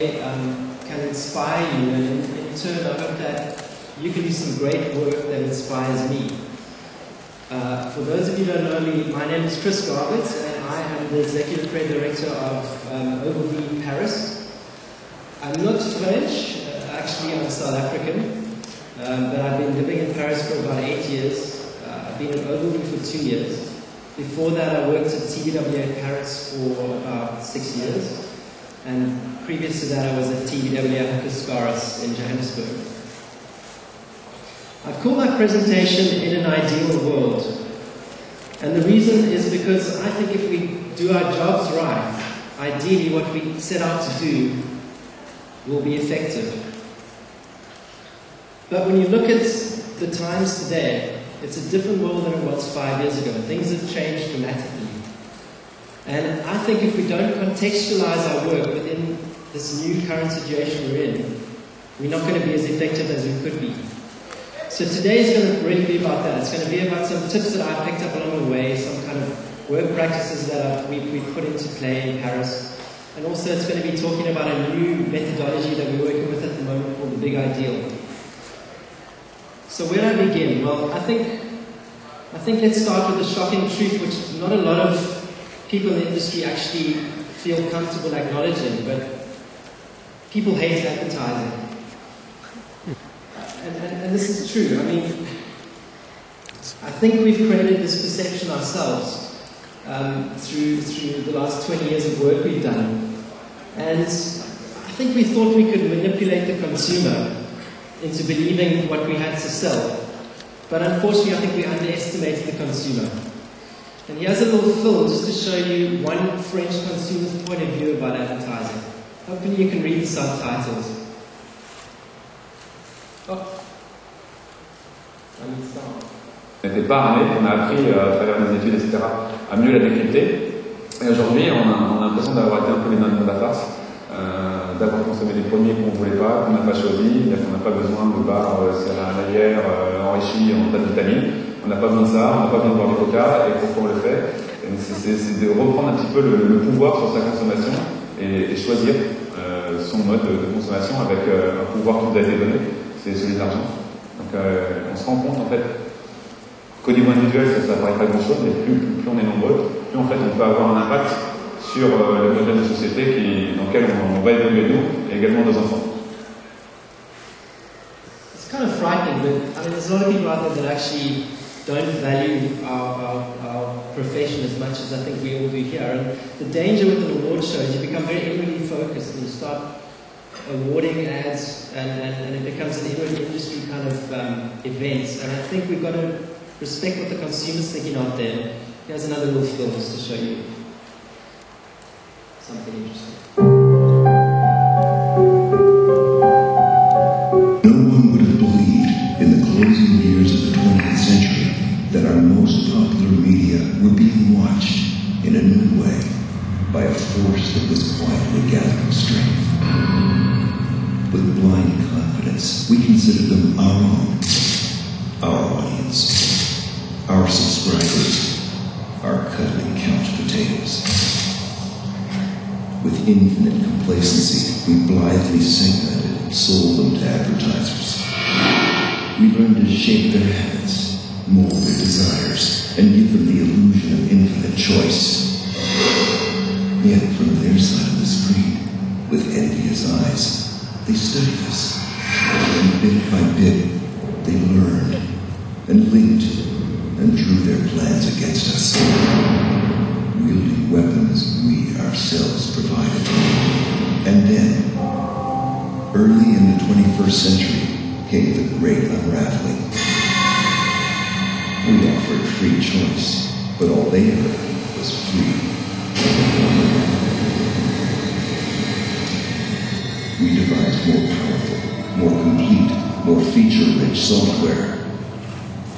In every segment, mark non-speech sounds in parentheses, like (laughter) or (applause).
um, can inspire you, and in, in turn, I hope that you can do some great work that inspires me. Uh, for those of you who don't know me, my name is Chris Garbutt, and I am the Executive Creative Director of um, Ogilvy Paris. I'm not French, uh, actually I'm South African, um, but I've been living in Paris for about eight years. Uh, I've been at Ogilvy for two years. Before that, I worked at TBWA Paris for about six years. And previous to that, I was at TBWA Lascaris in Johannesburg. I've called my presentation In an Ideal World. And the reason is because I think if we do our jobs right, ideally what we set out to do will be effective. But when you look at the times today, it's a different world than it was five years ago. Things have changed dramatically. And I think if we don't contextualize our work within this new current situation we're in, we're not going to be as effective as we could be. So today is going to really be about that. It's going to be about some tips that I picked up along the way, some kind of work practices that we, we put into play in Paris. And also it's going to be talking about a new methodology that we're working with at the moment called the Big Ideal. So where do I begin? Well, I think, I think let's start with the shocking truth, which not a lot of people in the industry actually feel comfortable acknowledging, but people hate advertising. And, and, and, this is true. I mean, I think we've created this perception ourselves um, through, through the last 20 years of work we've done. And I think we thought we could manipulate the consumer into believing what we had to sell. But unfortunately, I think we underestimated the consumer. And here's a little film just to show you one French consumer's point of view about advertising. Hopefully you can read the subtitles. Oh. On n'était pas armé, on a appris euh, à travers nos études, etc., à mieux la décrypter. Et aujourd'hui, on a, on a l'impression d'avoir été un peu les mains de la farce. Euh, d'avoir consommé des produits qu'on ne voulait pas, qu'on n'a pas choisi, qu'on n'a pas besoin de bar euh, céréalière euh, enrichi en tas de vitamines. On n'a pas besoin de ça, on n'a pas besoin de boire du coca, et pourquoi on le fait C'est de reprendre un petit peu le, le, pouvoir sur sa consommation et, choisir euh, son mode de, consommation avec euh, un pouvoir qui nous a été donné, c'est celui de l'argent. Donc euh, on se rend compte en fait qu'au niveau individuel, ça ne paraît pas grand-chose, mais plus, plus on est nombreux, plus en fait on peut avoir un impact sur le modèle de société dans lequel on, on va évoluer nous et également nos enfants. It's kind of frightening, but I mean, there's a lot of people out there that actually don't value our, our, our profession as much as I think we all do here. And the danger with an award show is you become very inwardly focused and you start awarding ads and, and, and it becomes an inward industry kind of um, event. And I think we've got to respect what the consumer's thinking out there. Here's another little film just to show you something interesting. We considered them our own, our audience, our subscribers, our cuddling couch potatoes. With infinite complacency, we blithely segmented and sold them to advertisers. We learned to shape their habits, mold their desires, and give them the illusion of infinite choice. Yet from their side of the screen, with envious eyes, they studied us. Bit by bit, they learned and linked and drew their plans against us wielding weapons we ourselves provided. And then, early in the 21st century, came the great unraveling. We offered free choice, but all they heard was free. We devised more powerful, more complete, more feature-rich software,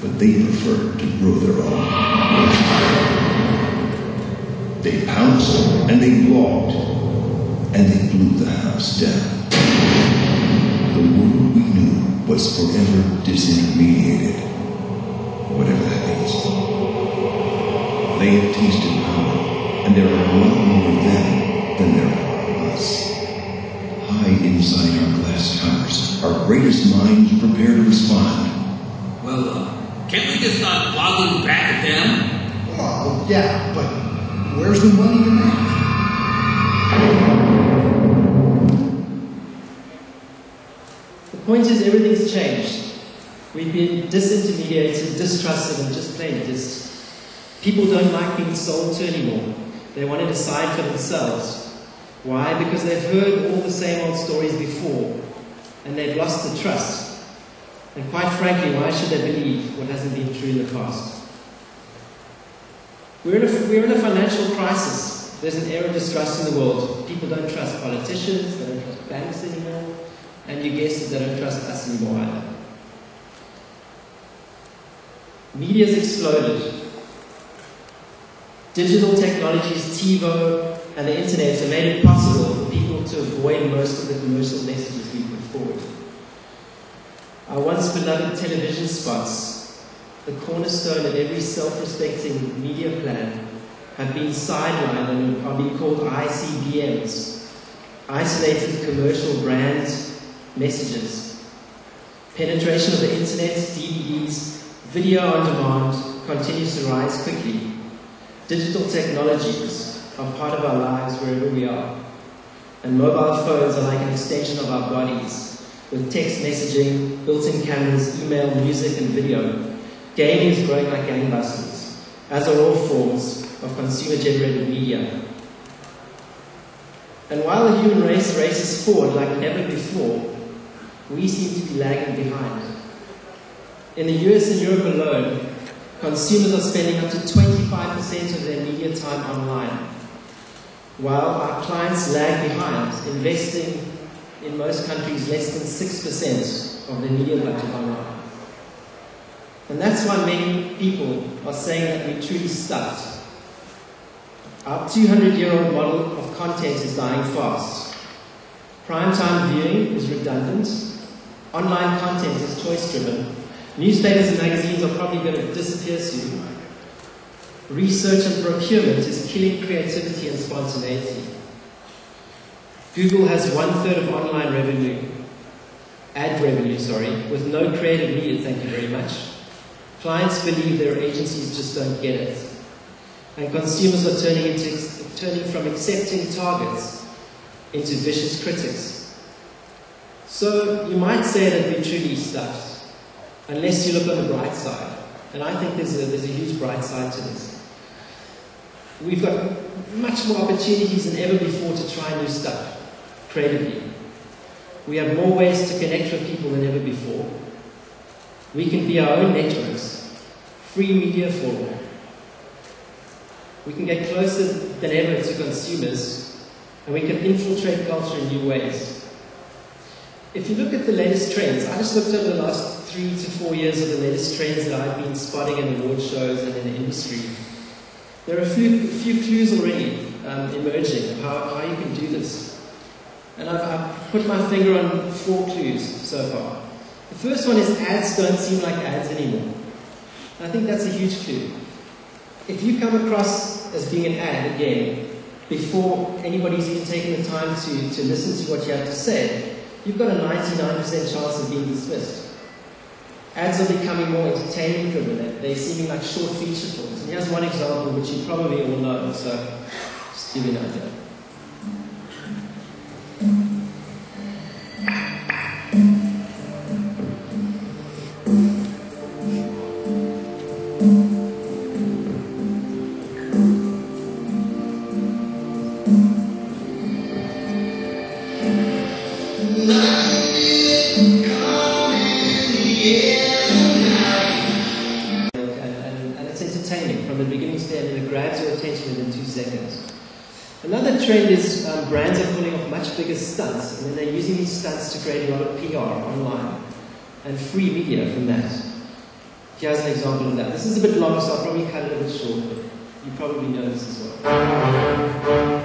but they preferred to grow their own. They pounced and they logged and they blew the house down. The world we knew was forever disintermediated, whatever that means. They have tasted power, and there are a lot more of them than there our greatest minds prepare to respond. Well, uh, can't we just start blogging back at them? Oh, yeah, but where's the money in that? The point is, everything's changed. We've been disintermediated, distrusted, and just plain just People don't like being sold to anymore. They want to decide for themselves. Why? Because they've heard all the same old stories before, and they've lost the trust. And quite frankly, why should they believe what hasn't been true in the past? We're in, a, we're in a financial crisis. There's an air of distrust in the world. People don't trust politicians, they don't trust banks anymore, and you guessed it, they don't trust us anymore either. Media's exploded. Digital technologies, TiVo, and the internet have made it possible people to avoid most of the commercial messages we put forward. Our once beloved television spots, the cornerstone of every self respecting media plan, have been sidelined and are being called ICBMs, isolated commercial brand messages. Penetration of the internet, DVDs, video on demand continues to rise quickly. Digital technologies are part of our lives wherever we are. And mobile phones are like an extension of our bodies, with text messaging, built-in cameras, email, music, and video. Gaming is growing like gangbusters, as are all forms of consumer-generated media. And while the human race races forward like never before, we seem to be lagging behind. In the US and Europe alone, consumers are spending up to 25% of their media time online, while our clients lag behind, investing in most countries less than 6% of their media budget online. And that's why many people are saying that we're truly stuck. Our 200 year old model of content is dying fast. Prime time viewing is redundant. Online content is choice driven. Newspapers and magazines are probably going to disappear soon. Research and procurement is killing creativity and spontaneity. Google has one third of online revenue, ad revenue, sorry, with no creative media, thank you very much. Clients believe their agencies just don't get it. And consumers are turning, into, turning from accepting targets into vicious critics. So you might say that we're truly stuffed, unless you look on the bright side. And I think there's a, there's a huge bright side to this. We've got much more opportunities than ever before to try new stuff, creatively. We have more ways to connect with people than ever before. We can be our own networks, free media for all. We can get closer than ever to consumers, and we can infiltrate culture in new ways. If you look at the latest trends, I just looked over the last three to four years of the latest trends that I've been spotting in award shows and in the industry. There are a few, few clues already um, emerging of how, how you can do this. And I've, I've put my finger on four clues so far. The first one is ads don't seem like ads anymore. And I think that's a huge clue. If you come across as being an ad again, before anybody's even taken the time to, to listen to what you have to say, you've got a 99% chance of being dismissed. Ads are becoming more entertainment driven. They're seeming like short feature films. And here's one example which you probably all know, so just give you an idea. Free media from that. Here's an example of that. This is a bit long, so I'll probably cut it a bit short, but you probably know this as well.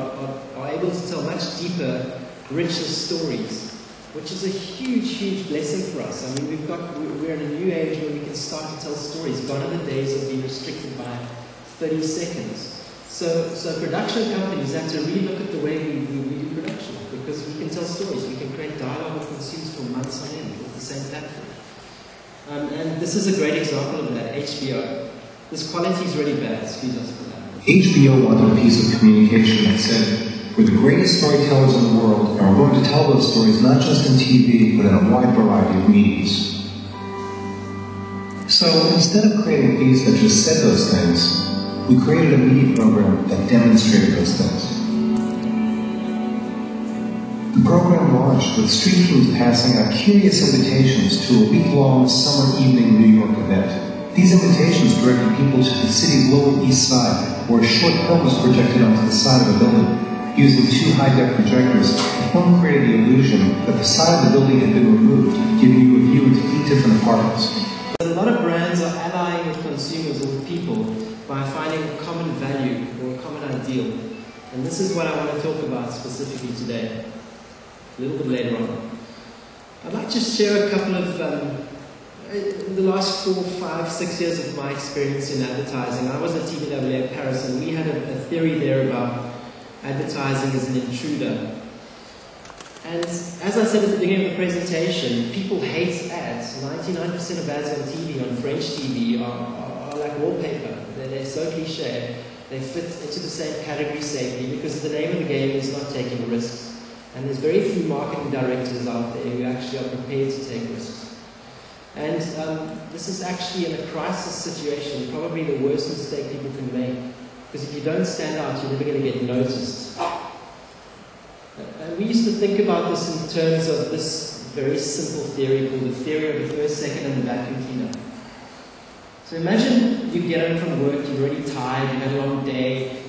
Are, are, are able to tell much deeper, richer stories, which is a huge, huge blessing for us. I mean, we've got, we're in a new age where we can start to tell stories. Gone are the days of being restricted by 30 seconds. So, so production companies have to really look at the way we, we, we do production because we can tell stories. We can create dialogue with consumers for months on end with the same platform. Um, and this is a great example of that, HBO. This quality is really bad, excuse us. HBO wanted a piece of communication that said, we're the greatest storytellers in the world, and we're going to tell those stories not just in TV, but in a wide variety of mediums. So instead of creating a piece that just said those things, we created a media program that demonstrated those things. The program launched with street teams passing out curious invitations to a week-long summer evening New York event. These invitations directed people to the city's Lower East Side, where a short film was projected onto the side of a building. Using two high-def projectors, the film created the illusion that the side of the building had been removed, giving you a view into eight different apartments. A lot of brands are allying with consumers or with people by finding a common value or a common ideal. And this is what I want to talk about specifically today, a little bit later on. I'd like to share a couple of, um, in the last four, five, six years of my experience in advertising. I was at TBWA Paris and we had a, a theory there about advertising as an intruder. And as I said at the beginning of the presentation, people hate ads. 99% of ads on TV, on French TV, are, are, are like wallpaper. They're, they're so cliche. They fit into the same category safely because the name of the game is not taking risks. And there's very few marketing directors out there who actually are prepared to take risks. And um, this is actually in a crisis situation, probably the worst mistake people can make. Because if you don't stand out, you're never going to get noticed. And we used to think about this in terms of this very simple theory called the theory of the first, second, and the vacuum cleaner. So imagine you get home from work, you're already tired, you've had a long day,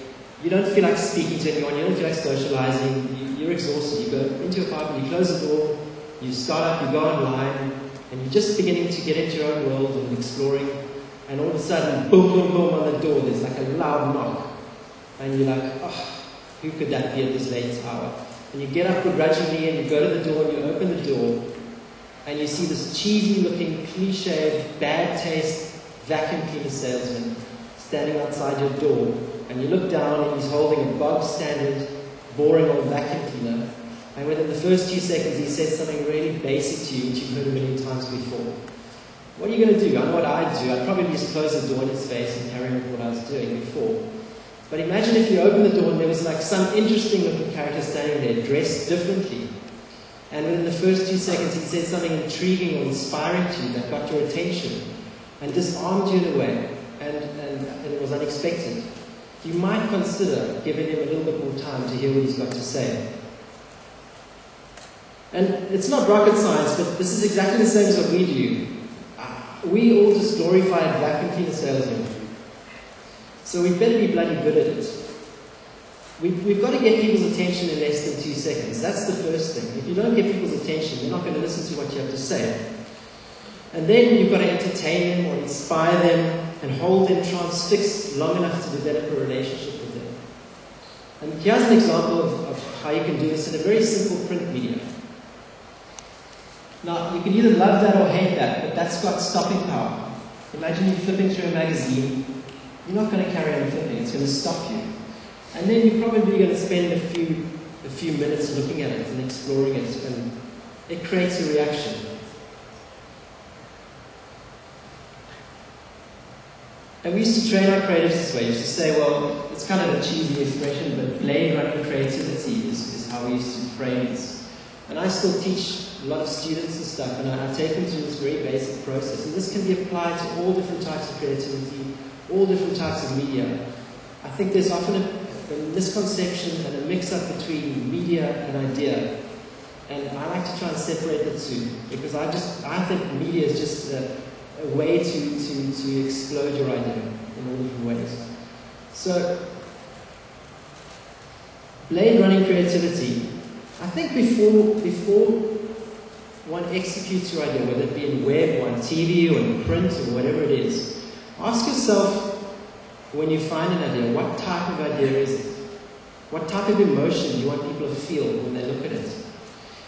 you don't feel like speaking to anyone, you don't feel like socializing, you, are exhausted. You go into your apartment, you close the door, you start up, you go online, and you're just beginning to get into your own world and exploring, and all of a sudden, boom, boom, boom on the door, there's like a loud knock. And you're like, oh, who could that be at this late hour? And you get up begrudgingly and you go to the door and you open the door and you see this cheesy looking, cliche, bad taste vacuum cleaner salesman standing outside your door. And you look down and he's holding a bog standard, boring old vacuum cleaner. And within the first few seconds he says something really basic to you which you've heard a million times before. What are you going to do? I know what I'd do. I'd probably just close the door in his face and carry on with what I was doing before. But imagine if you opened the door and there was like some interesting looking character standing there, dressed differently. And within the first few seconds, he said something intriguing or inspiring to you that got your attention and disarmed you in a way, and, and, and it was unexpected. You might consider giving him a little bit more time to hear what he's got to say. And it's not rocket science, but this is exactly the same as what we do. Uh, we all just glorified vacuum cleaner salesmen. So we better be bloody good at it. We, we've got to get people's attention in less than two seconds. That's the first thing. If you don't get people's attention, they're not going to listen to what you have to say. And then you've got to entertain them or inspire them and hold them transfixed long enough to develop a relationship with them. And here's an example of, of how you can do this in a very simple print medium. Now, you can either love that or hate that, but that's got stopping power. Imagine you're flipping through a magazine, you're not going to carry on flipping, it's going to stop you. And then you're probably going to spend a few, a few minutes looking at it and exploring it, and it creates a reaction. And we used to train our creatives this way. We used to say, well, it's kind of a cheesy expression, but blade running creativity is, is how we used to frame this. And I still teach a lot of students and stuff, and I, I take them through this very basic process. And this can be applied to all different types of creativity, all different types of media. I think there's often a, a misconception and a mix-up between media and idea. And I like to try and separate the two because I just I think media is just a, a way to, to, to explode your idea in all different ways. So blade running creativity. I think before before one executes your idea, whether it be in web or on TV or in print or whatever it is, ask yourself when you find an idea, what type of idea is it? What type of emotion do you want people to feel when they look at it?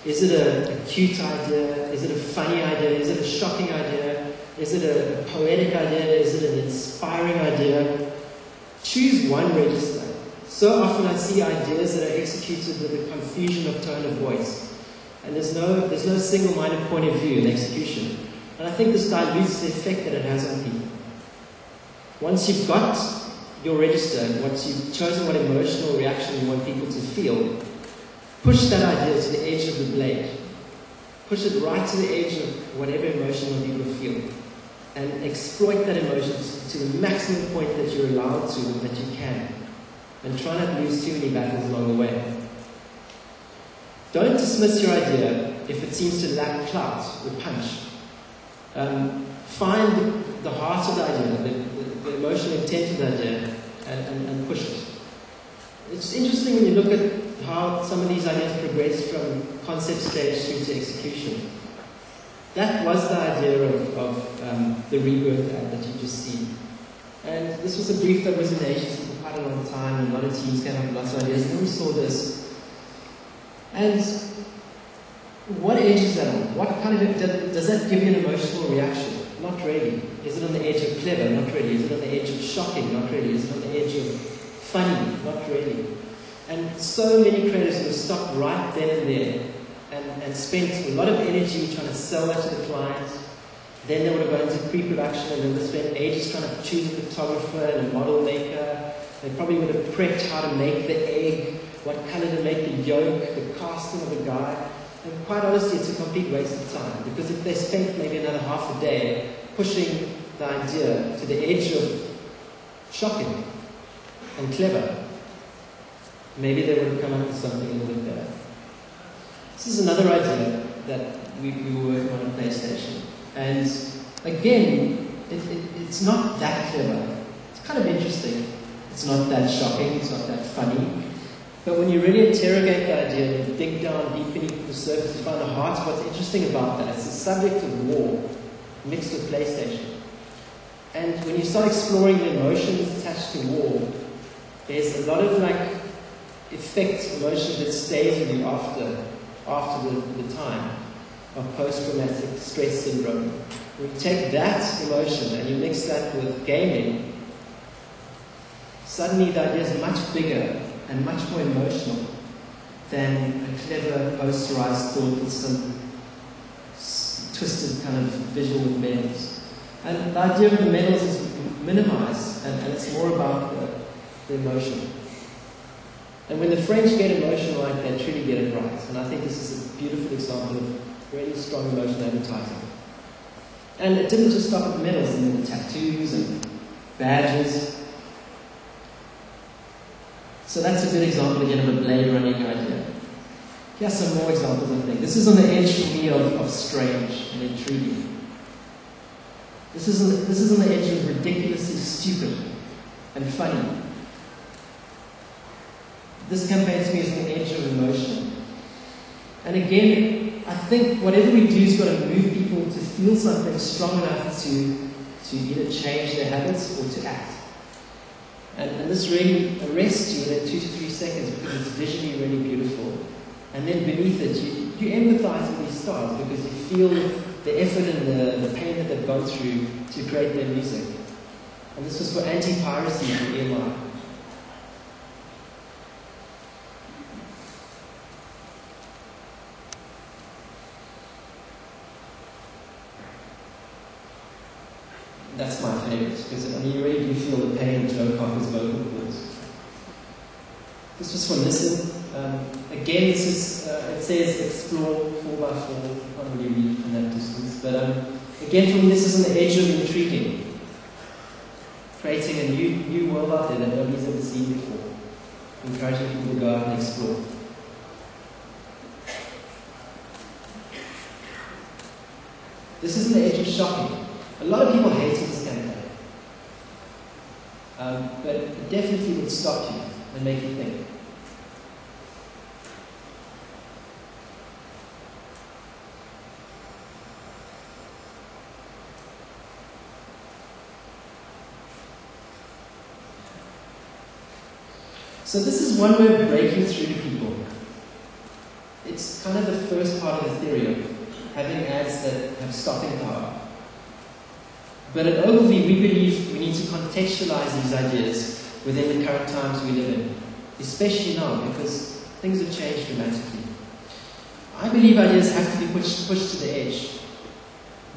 Is it a, a cute idea? Is it a funny idea? Is it a shocking idea? Is it a, a poetic idea? Is it an inspiring idea? Choose one register. So often I see ideas that are executed with a confusion of tone of voice. And there's no, there's no single minded point of view in execution. And I think this dilutes the effect that it has on people. Once you've got your register, once you've chosen what emotional reaction you want people to feel, push that idea to the edge of the blade. Push it right to the edge of whatever emotion you want people to feel. And exploit that emotion to the maximum point that you're allowed to that you can. And try not to lose too many battles along the way. Don't dismiss your idea if it seems to lack clout or punch. Um, find the, heart of the idea, the, the, emotional intent of the idea, and, and, and, push it. It's interesting when you look at how some of these ideas progress from concept stage through to execution. That was the idea of, of um, the rebirth ad that you just see. And this was a brief that was in agency for quite a long time, and a lot of teams came up with lots of ideas, and we saw this and what age is that on? What kind of does that give you an emotional reaction? Not really. Is it on the edge of clever? Not really. Is it on the edge of shocking? Not really. Is it on the edge of funny? Not really. And so many creators have stopped right then and there and, and spent a lot of energy trying to sell that to the client. Then they would have gone into pre-production and then they spent ages trying to choose a photographer and a model maker. They probably would have prepped how to make the egg what colour to make the yolk, the casting of the guy. And quite honestly, it's a complete waste of time because if they spent maybe another half a day pushing the idea to the edge of shocking and clever, maybe they would have come up with something a little bit better. This is another idea that we, we were working on at PlayStation. And again, it, it, it's not that clever. It's kind of interesting. It's not that shocking, it's not that funny. But when you really interrogate the idea and dig down deep beneath the surface, you find the heart of what's interesting about that. It's the subject of war mixed with PlayStation. And when you start exploring the emotions attached to war, there's a lot of like effect, emotion that stays with you after, after the, the time of post-traumatic stress syndrome. When you take that emotion and you mix that with gaming, suddenly the idea is much bigger and much more emotional than a clever posterized some twisted kind of visual medals. And the idea of the medals is minimized, and, and it's more about the, the emotion. And when the French get emotion right, they truly get it right. And I think this is a beautiful example of really strong emotional advertising. And it didn't just stop at medals, and the tattoos and badges so that's a good example again of a blade running idea. Here are some more examples, I think. This is on the edge for me of, of strange and intriguing. This is, on the, this is on the edge of ridiculously stupid and funny. This campaign to me is on the edge of emotion. And again, I think whatever we do has got to move people to feel something strong enough to, to either change their habits or to act. And, and this really arrests you in two to three seconds because it's visually really beautiful. And then beneath it, you, you empathize with these stars because you feel the effort and the, the pain that they've gone through to create their music. And this was for anti-piracy for EMI. That's my favorite because I mean, you really do feel the pain of Joe Cocker's vocal cords. This was for Listen. Um, again, this is, uh, it says explore 4x4. I can't really read from that distance. But um, again, me, this is the edge of intriguing. Creating a new, new world out there that nobody's ever seen before. Encouraging people to go out and explore. This is an edge of shocking. A lot of people definitely would stop you and make you think. So this is one way of breaking through to people. It's kind of the first part of the theory of having ads that have stopping power. But at Ogilvy, we believe we need to contextualize these ideas within the current times we live in, especially now because things have changed dramatically. I believe ideas have to be pushed, pushed to the edge.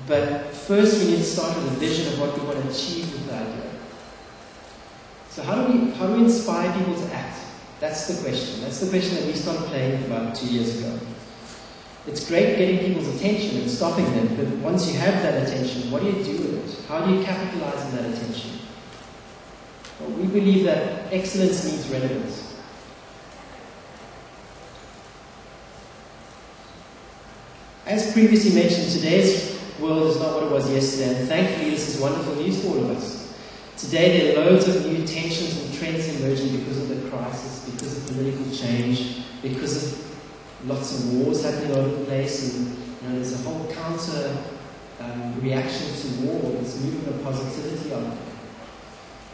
But first, we need to start with a vision of what we want to achieve with the idea. So, how do we, how do we inspire people to act? That's the question. That's the question that we started playing with about two years ago. It's great getting people's attention and stopping them, but once you have that attention, what do you do with it? How do you capitalize on that attention? We believe that excellence needs relevance. As previously mentioned, today's world is not what it was yesterday, and thankfully, this is wonderful news for all of us. Today, there are loads of new tensions and trends emerging because of the crisis, because of political change, because of lots of wars happening all over the place, and you know, there's a whole counter um, reaction to war, this movement of positivity on it.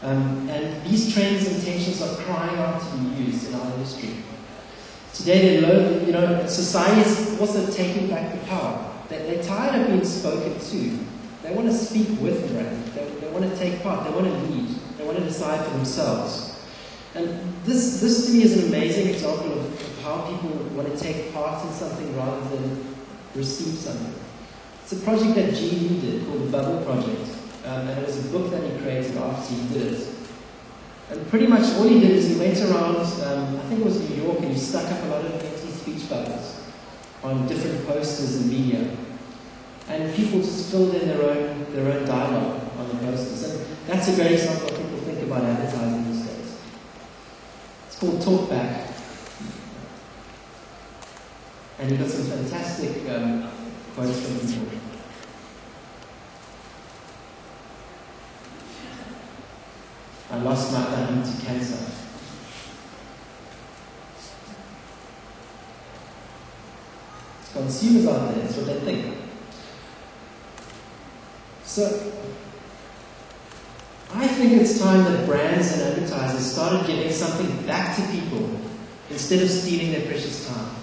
Um, and these trends and tensions are crying out to be used in our industry. Today, low, you know, society is also taking back the power. They, are tired of being spoken to. They want to speak with brand. They, they want to take part. They want to lead. They want to decide for themselves. And this, this to me is an amazing example of, of how people want to take part in something rather than receive something. It's a project that Gene did called the Bubble Project. Um, and it was a book that he created after he did it. And pretty much all he did is he went around, um, I think it was New York, and he stuck up a lot of empty speech bubbles on different posters and media. And people just filled in their own, their own dialogue on the posters. And that's a great example of people think about advertising these days. It's called Talkback. And he got some fantastic um, quotes from people. I lost my battle to cancer. Consumers out there, that's what they think. So, I think it's time that brands and advertisers started giving something back to people instead of stealing their precious time.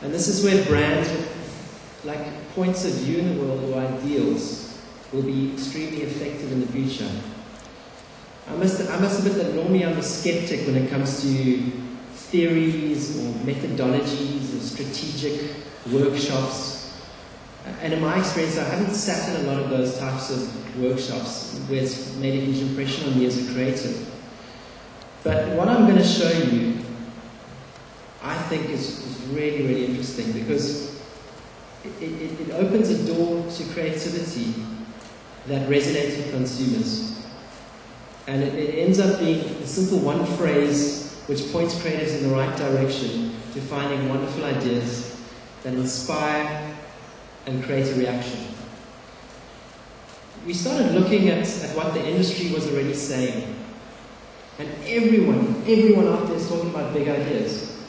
And this is where brands like points of view in the world or ideals will be extremely effective in the future. I must, I must admit that normally I'm a skeptic when it comes to theories or methodologies or strategic workshops. And in my experience, I haven't sat in a lot of those types of workshops where it's made a huge impression on me as a creative. But what I'm going to show you, I think is, is really, really interesting because it, it, it opens a door to creativity that resonates with consumers. And it, it ends up being a simple one phrase which points creatives in the right direction to finding wonderful ideas that inspire and create a reaction. We started looking at, at what the industry was already saying. And everyone, everyone out there is talking about big ideas.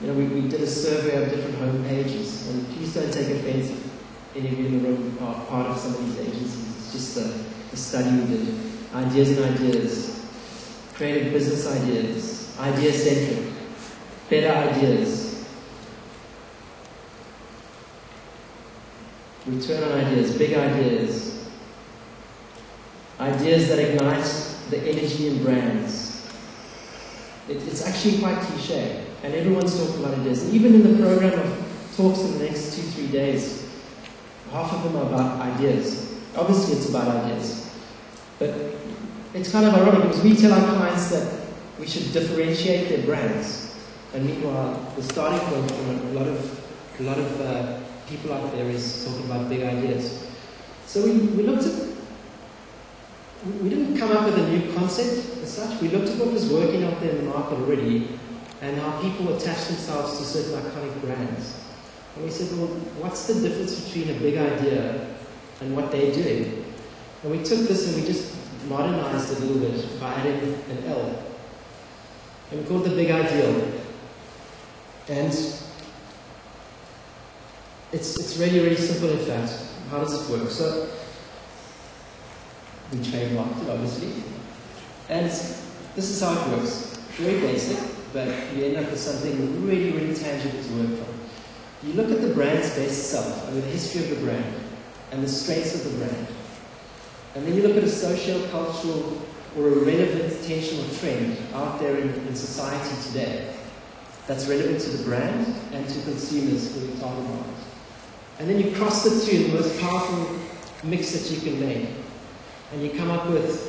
You know, we, we did a survey of different home pages, and please don't take offense if any of you in the room are part of some of these agencies. It's just a, a study we did ideas and ideas, creative business ideas, idea centric, better ideas, return on ideas, big ideas, ideas that ignite the energy in brands. It, it's actually quite cliche, and everyone's talking about ideas. Even in the program of talks in the next two, three days, half of them are about ideas. Obviously, it's about ideas. But it's kind of ironic because we tell our clients that we should differentiate their brands. And meanwhile, the starting point for a lot of, a lot of uh, people out there is talking about big ideas. So we, we looked at, we didn't come up with a new concept as such. We looked at what was working out there in the market already and how people attach themselves to certain iconic brands. And we said, well, what's the difference between a big idea and what they're doing? And we took this and we just modernized it a little bit by adding an L. And we called it the big ideal. And it's, it's really, really simple in fact. How does it work? So, we trademarked it obviously. And this is how it works. Very basic, but you end up with something really, really tangible to work from. You look at the brand's best self, I the history of the brand, and the strengths of the brand. And then you look at a social, cultural, or a relevant intentional trend out there in, in society today that's relevant to the brand and to consumers for your target market. And then you cross the two the most powerful mix that you can make. And you come up with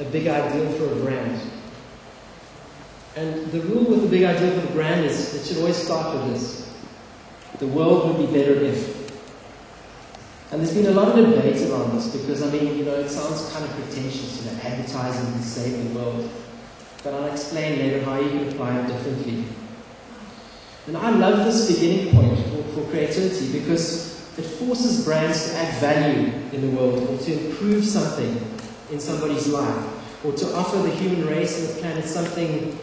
a big ideal for a brand. And the rule with a big ideal for a brand is it should always start with this. The world would be better if. And there's been a lot of debate around this because, I mean, you know, it sounds kind of pretentious, you know, advertising can save the world. But I'll explain later how you can apply it differently. And I love this beginning point for, for creativity because it forces brands to add value in the world or to improve something in somebody's life or to offer the human race and the planet something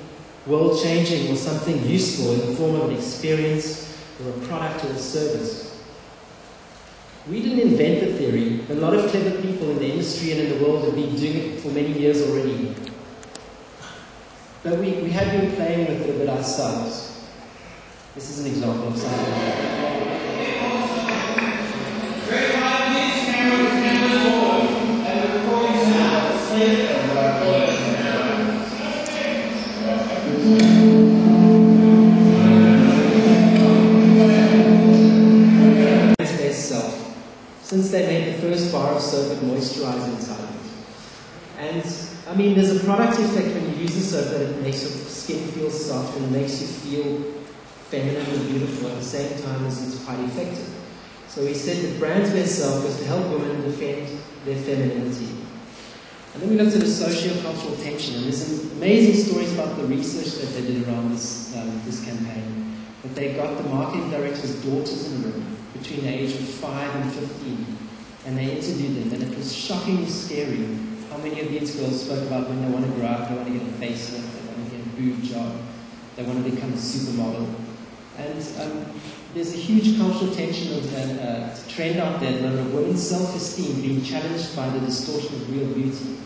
world changing or something useful in the form of an experience or a product or a service. We didn't invent the theory. A lot of clever people in the industry and in the world have been doing it for many years already. But we, we have been playing with it a bit ourselves. This is an example of something. best soap inside of it. And I mean, there's a product effect when you use the soap that it makes your skin feel soft and it makes you feel feminine and beautiful at the same time as it's quite effective. So he said that best self was to help women defend their femininity. And then we looked at the socio-cultural tension, and there's some amazing stories about the research that they did around this, um, this campaign. That they got the marketing director's daughters in the room between the age of 5 and 15, and they interviewed them, and it was shockingly scary how many of these girls spoke about when they want to grow up, they want to get a facelift, they want to get a boob job, they want to become a supermodel. And um, there's a huge cultural tension of that uh, trend out there that a woman's self-esteem being challenged by the distortion of real beauty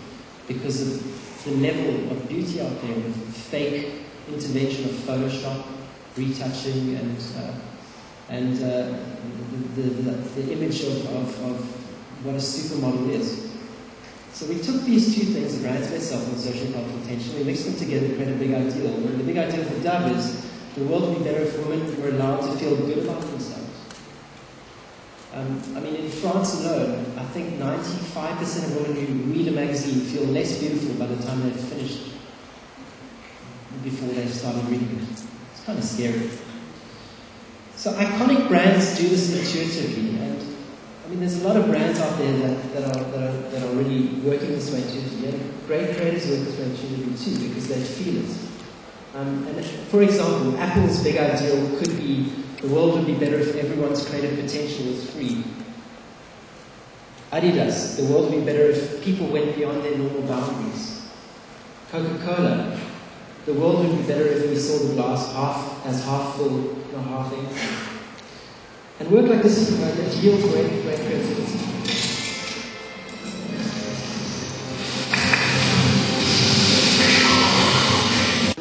because of the level of beauty out there with fake intervention of Photoshop, retouching, and uh, and uh, the, the, the, image of, of, of what a supermodel is. So we took these two things, the brand's best self and social cultural tension, we mixed them together to create a big ideal. And the big ideal for Dove is the world would be better if women were allowed to feel good about themselves. Um, I mean, in France alone, I think 95% of women who read a magazine feel less beautiful by the time they've finished before they've started reading it. It's kind of scary. So iconic brands do this intuitively, I mean, there's a lot of brands out there that, that, are, that, are, that are really working this way intuitively, and great creators work this way intuitively too, because they feel it. Um, and for example, Apple's big ideal could be the world would be better if everyone's creative potential was free. Adidas, the world would be better if people went beyond their normal boundaries. Coca-Cola, the world would be better if we saw the glass half as half full, not half empty. And work like this is yields great, great creativity.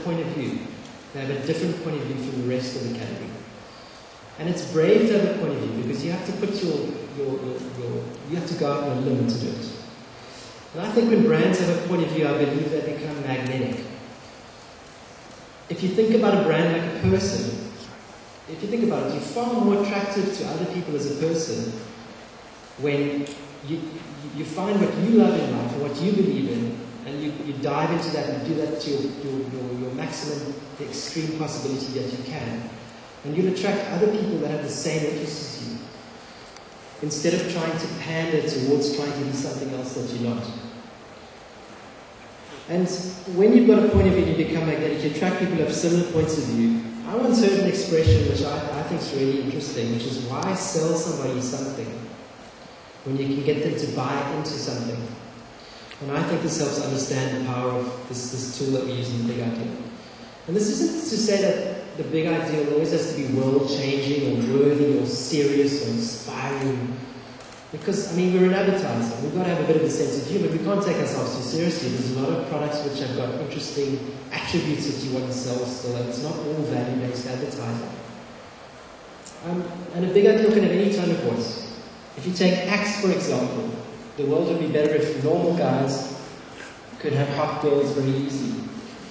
Point of view. They have a different point of view from the rest of the category. And it's brave to have a point of view because you have to put your, your, your, your you have to go out on a limb to do it. And I think when brands have a point of view, I believe they become magnetic. If you think about a brand like a person, if you think about it, you're far more attractive to other people as a person when you, you find what you love in life and what you believe in, and you, you dive into that and do that to your, your, your, your maximum, the extreme possibility that you can. And you'll attract other people that have the same interests as you. Instead of trying to pander towards trying to be something else that you're not. And when you've got a point of view you become magnetic, you attract people who have similar points of view. I once heard an expression which I, I think is really interesting, which is why sell somebody something when you can get them to buy into something? And I think this helps understand the power of this, this tool that we use in the Big idea. And this isn't to say that the big ideal always has to be world changing or worthy or serious or inspiring. Because, I mean, we're an advertiser. We've got to have a bit of a sense of humor. We can't take ourselves too seriously. There's a lot of products which have got interesting attributes that you want to sell still, and it's not all value-based advertising. Um, and a big idea can have any tone of voice. If you take Axe, for example, the world would be better if normal guys could have hot girls very easy.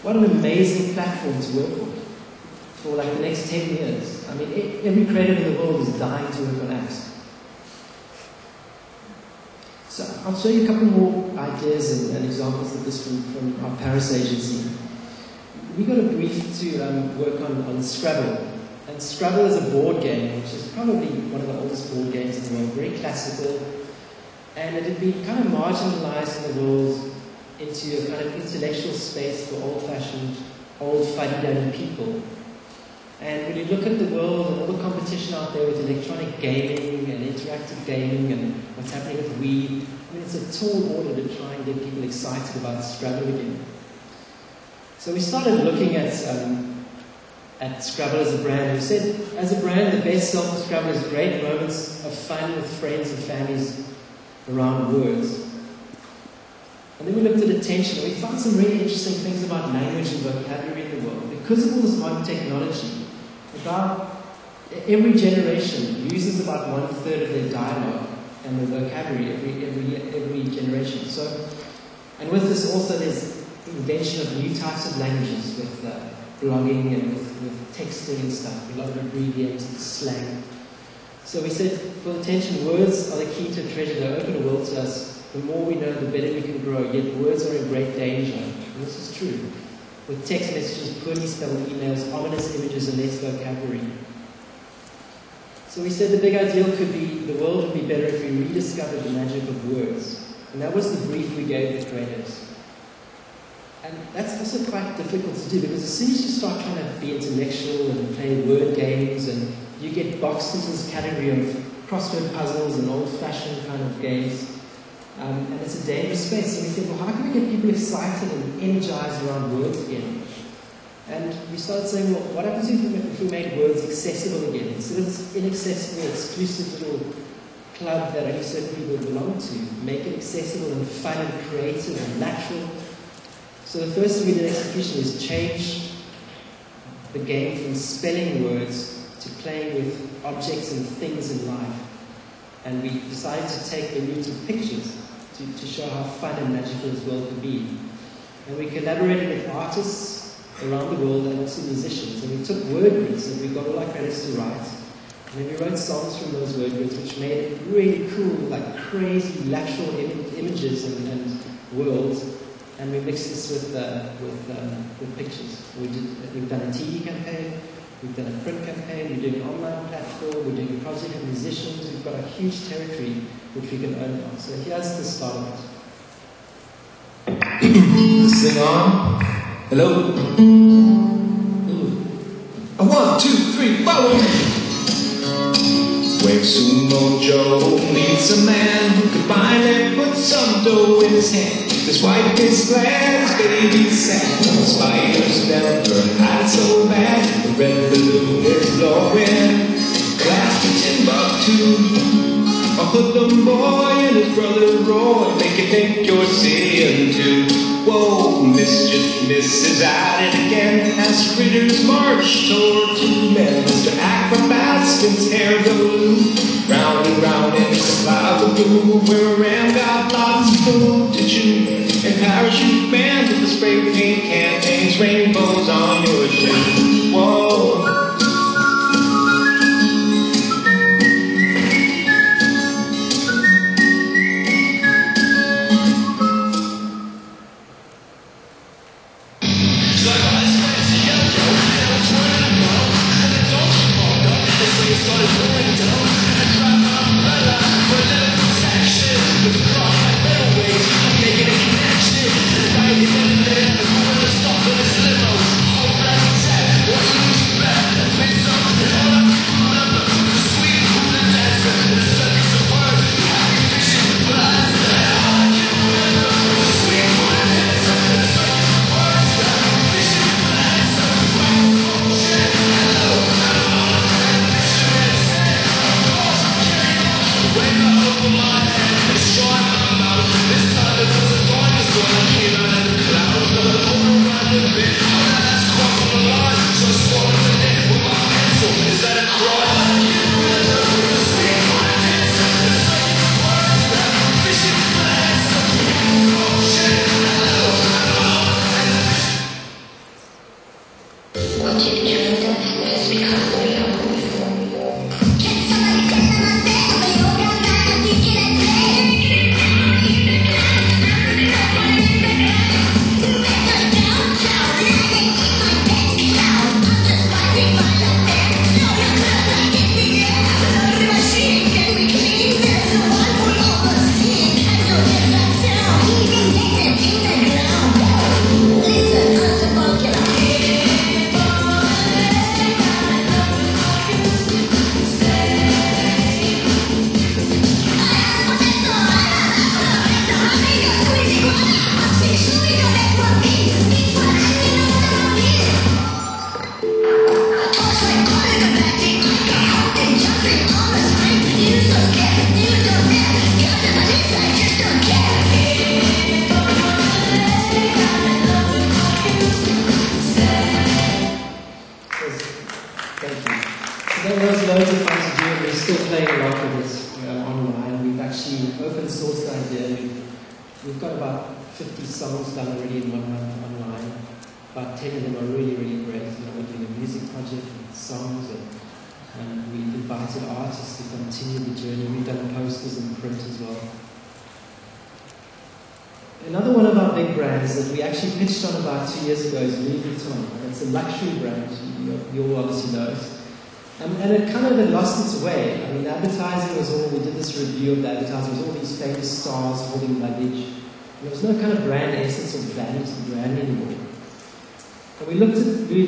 What an amazing platform to work on for like the next 10 years. I mean, every creative in the world is dying to work on Axe. So I'll show you a couple more ideas and, and examples of this from, from our Paris agency. We got a brief to um, work on, on Scrabble. And Scrabble is a board game, which is probably one of the oldest board games in the world, very classical. And it had been kind of marginalized in the world into a kind of intellectual space for old-fashioned, old fuddy-duddy people. And when you look at the world and all the competition out there with electronic gaming and interactive gaming and what's happening with Wii, I mean, it's a tall order to try and get people excited about Scrabble again. So we started looking at, um, at Scrabble as a brand. We said, as a brand, the best self for Scrabble is great moments of fun with friends and families around words. And then we looked at attention we found some really interesting things about language and vocabulary in the world. Because of all this modern technology, about every generation uses about one third of their dialogue and their vocabulary every, every, every generation. So, and with this also there's invention of new types of languages with uh, blogging and with, with texting and stuff, a lot of abbreviated slang. So we said, for attention, words are the key to treasure. They open a world to us. The more we know, the better we can grow. Yet words are in great danger. And this is true with text messages, poorly spelled emails, ominous images, and less vocabulary. So we said the big ideal could be the world would be better if we rediscovered the magic of words. And that was the brief we gave the creators. And that's also quite difficult to do because as soon as you start trying to be intellectual and play word games and you get boxed into this category of crossword puzzles and old-fashioned kind of games, um, and it's a dangerous space. And we said, well, how can we get people excited and energized around words again? And we started saying, well, what happens if we, if we made words accessible again? Instead of this inaccessible, exclusive little club that only certain people belong to, make it accessible and fun and creative and natural. So the first thing we did execution is change the game from spelling words to playing with objects and things in life. And we decided to take the route of pictures to, to show how fun and magical this world can be. And we collaborated with artists around the world and also musicians. And we took word grids and we got all our credits to write. And then we wrote songs from those word grids, which made really cool, like crazy lateral Im- images and, and, worlds. And we mixed this with, uh, with, um, with pictures. We did, we've done a TV campaign, we've done a print campaign, we're doing an online platform, we're doing a project with musicians, we've got a huge territory which we can own on. So here's the start of it. Sing on. Hello. A one, two, three, four. Where Sumo Joe meets a man who could finally put some dough in his hand. His wife is glad, his baby's sad. The spiders never had so bad. The red balloon is blowing. Glass to Timbuktu. Hoodlum boy and his brother Roy make you think you're seeing too. Whoa, mischief misses at it again as critters march toward two men. Mr. Acrobat spins hair blue, round and round in a of blue. Where a ram got lots of food to chew, and parachute man with the spray paint campaigns, rainbows on your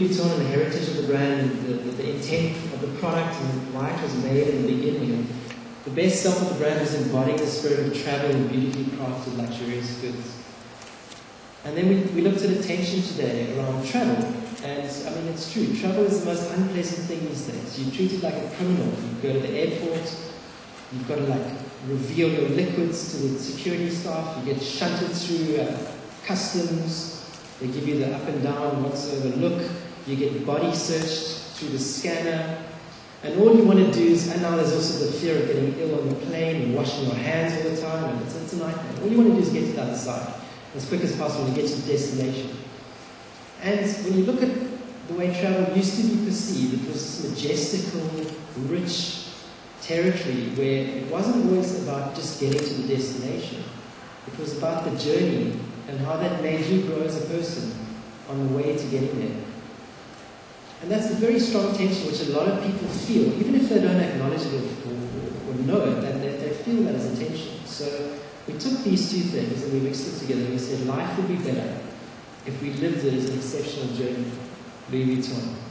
and the heritage of the brand, and the, the, the intent of the product, and why it was made in the beginning. And the best self of the brand was embodying the spirit of travel and beautifully crafted luxurious goods. And then we, we looked at attention today around travel. And I mean, it's true. Travel is the most unpleasant thing these days. You're treated like a criminal. You go to the airport, you've got to like reveal your liquids to the security staff. You get shunted through uh, customs. They give you the up and down, whatsoever look. You get your body searched through the scanner. And all you want to do is, and now there's also the fear of getting ill on the plane and washing your hands all the time, and it's, it's a nightmare. All you want to do is get to the other side as quick as possible to get to the destination. And when you look at the way travel used to be perceived, it was this majestical, rich territory where it wasn't always about just getting to the destination. It was about the journey and how that made you grow as a person on the way to getting there. And that's a very strong tension which a lot of people feel, even if they don't acknowledge it or, or, or know it, that they, they feel that as a tension. So we took these two things and we mixed them together and we said life would be better if we lived it as an exceptional journey. Louis Vuitton.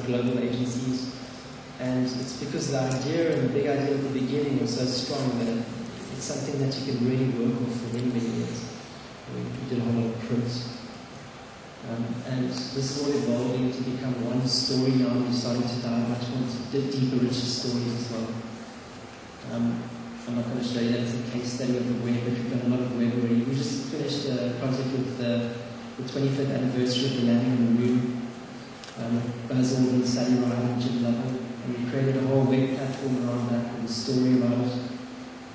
Global agencies. And it's because the idea and the big idea at the beginning was so strong that it, it's something that you can really work with for many, many years. We, did a whole lot of prints. Um, and this is all evolving to become one story now, we're starting to dive much more into deeper, richer stories as well. Um, I'm not going to show you that it's a case study of the web, but we've done a lot of web already. We just finished a project with the, the 25th anniversary of the landing on the moon. Um, Buzz Aldrin, Sally and Jim Lovell. And we created a whole web platform around that with a story around it,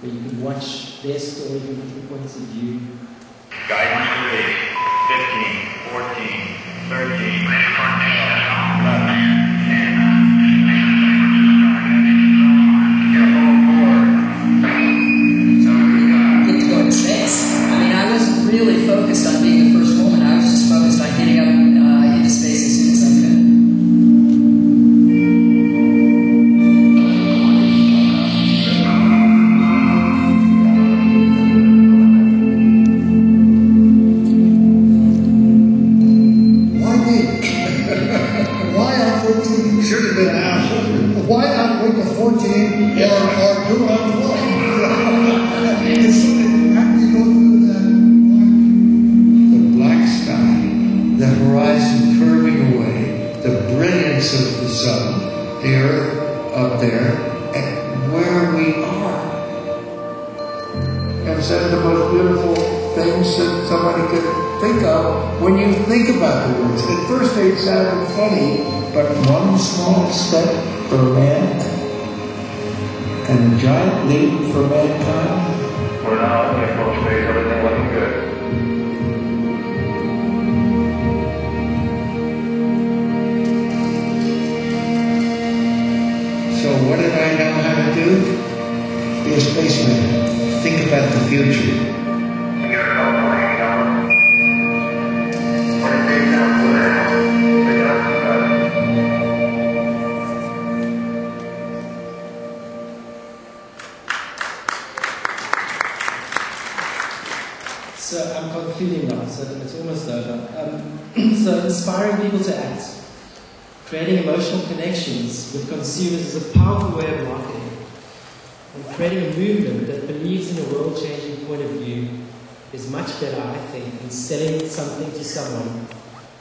where you could watch their story from different points of view. Guidance release. 15, 14, 13, of the sun, the earth up there, and where we are. And said the most beautiful things that somebody could think of when you think about the words. At first they sounded funny, but one small step for man and a giant leap for mankind. We're now in approach phase. Everything looking good. What did I know how to do? Be a spaceman. Think about the future. So I'm concluding now, so it's almost over. Um, (clears throat) so inspiring people to act, creating emotional connections with consumers is a powerful way of marketing. And creating a movement that believes in a world-changing point of view is much better, I think, than selling something to someone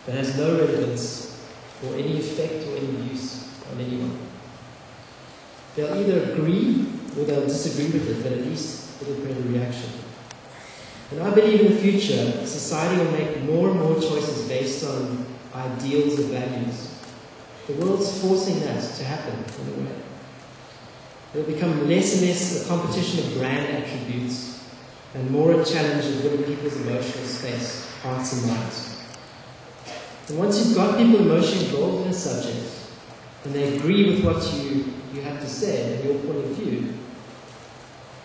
that has no relevance or any effect or any use on anyone. They'll either agree or they'll disagree with it, but at least it'll create a reaction. And I believe in the future, society will make more and more choices based on ideals and values. The world's forcing that to happen in a way. It will become less and less a competition of brand attributes and more a challenge of winning people's emotional space, hearts and minds. And once you've got people emotionally involved in a subject and they agree with what you, you have to say and your point of view,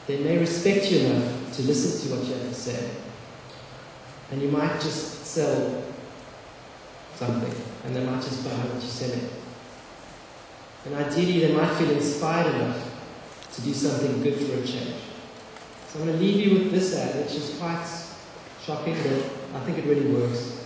then they respect you enough to listen to what you have to say. And you might just sell something, and they might just buy what just sell it. And ideally, they might feel inspired enough to do something good for a change. So I'm going to leave you with this ad, which is quite shocking, but I think it really works.